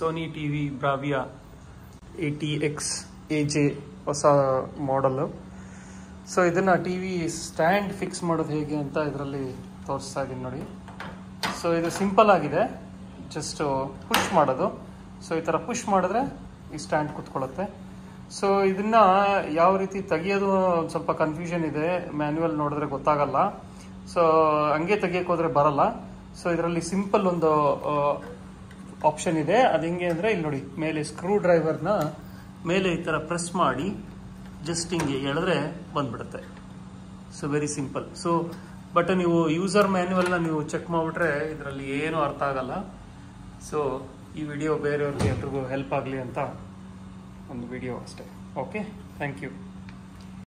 Sony T V Bravia A T X A J ಹೊಸ ಮಾಡಲು so ಇದನ್ನು T V stand fix ಮಾಡೋದು ಹೇಗೆ ಅಂತ ಇದರಲ್ಲಿ ತೋರಿಸ್ತಾ ಇದ್ದೀನಿ ನೋಡಿ. ಸೊ ಇದು ಸಿಂಪಲ್ ಆಗಿದೆ. ಜಸ್ಟು ಪುಷ್ ಮಾಡೋದು. ಸೊ ಈ ಥರ ಪುಷ್ ಮಾಡಿದ್ರೆ ಈ ಸ್ಟ್ಯಾಂಡ್ ಕೂತ್ಕೊಳ್ಳುತ್ತೆ. ಸೊ ಇದನ್ನು ಯಾವ ರೀತಿ ತೆಗಿಯೋದು ಸ್ವಲ್ಪ ಕನ್ಫ್ಯೂಷನ್ ಇದೆ. ಮ್ಯಾನ್ಯುವಲ್ ನೋಡಿದ್ರೆ ಗೊತ್ತಾಗಲ್ಲ. ಸೊ ಹಂಗೆ ತೆಗಿಯೋಕ್ಕೋದ್ರೆ ಬರಲ್ಲ. ಸೊ ಇದರಲ್ಲಿ ಸಿಂಪಲ್ ಒಂದು ಆಪ್ಷನ್ ಇದೆ. ಅದು ಹೆಂಗೆ ಅಂದರೆ ಇಲ್ಲಿ ನೋಡಿ, ಮೇಲೆ ಸ್ಕ್ರೂ ಡ್ರೈವರ್ನ ಮೇಲೆ ಈ ಥರ ಪ್ರೆಸ್ ಮಾಡಿ ಜಸ್ಟ್ ಹಿಂಗೆ ಎಳೆದ್ರೆ ಬಂದ್ಬಿಡುತ್ತೆ. So very simple so but ನೀವು ಯೂಸರ್ ಮ್ಯಾನ್ಯುವಲ್ನ ನೀವು ಚೆಕ್ ಮಾಡಿಬಿಟ್ರೆ ಇದರಲ್ಲಿ ಏನೂ ಅರ್ಥ ಆಗಲ್ಲ. ಸೊ ಈ ವಿಡಿಯೋ ಬೇರೆಯವ್ರಿಗೆ ಎಲ್ರಿಗೂ ಹೆಲ್ಪ್ ಆಗಲಿ ಅಂತ ಒಂದು ವಿಡಿಯೋ ಅಷ್ಟೇ. Okay thank you